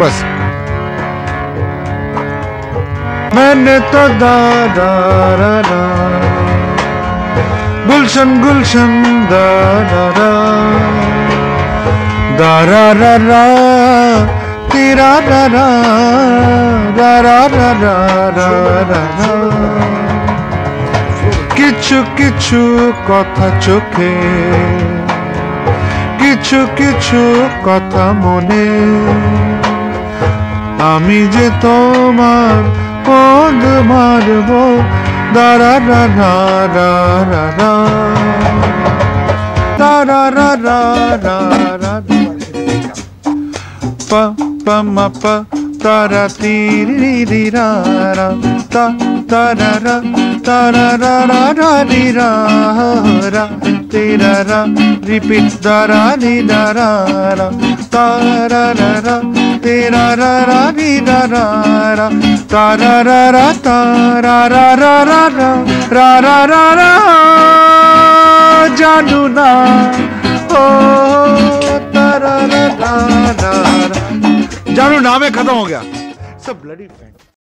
बस मैंने तो दा दा रा गुलशन गुलशन दा रा रा रा रा तेरा रा रा रा रा रा रा रा। কিছু কিছু কথা চোখে, কিছু কিছু কথা মনে। আমি যে তোমার পদ মারব, দাঁড়া, রা রা রা রা রা। দাঁড়া, রা রা রা রা pa pa तारा रा रा रा री रा हा रा तारा रा जानू ना। ओ तारा जानू ना खत्म हो गया। सब ब्लडी